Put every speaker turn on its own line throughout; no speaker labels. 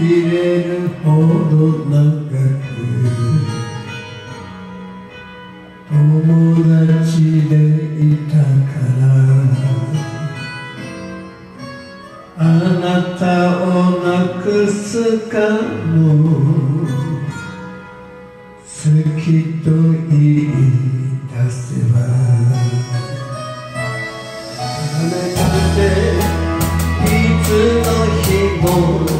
入れるほど長く友達でいたからあなたをなくすかも好きと言い出せば。雨風いつの日も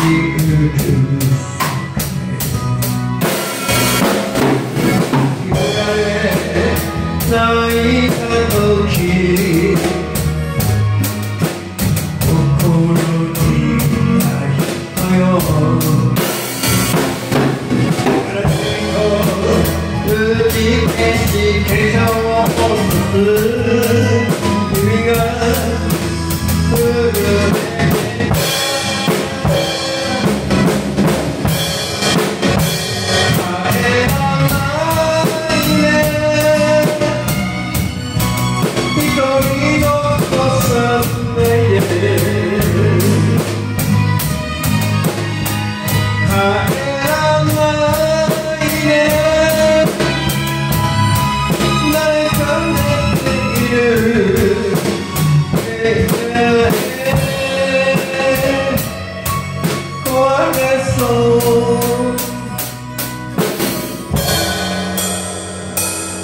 陪着我，从此。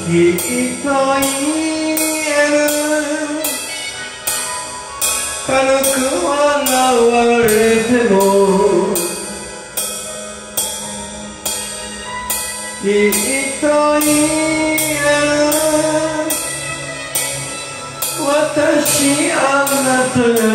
きっと言える軽く笑われても。きっと言える私あなたが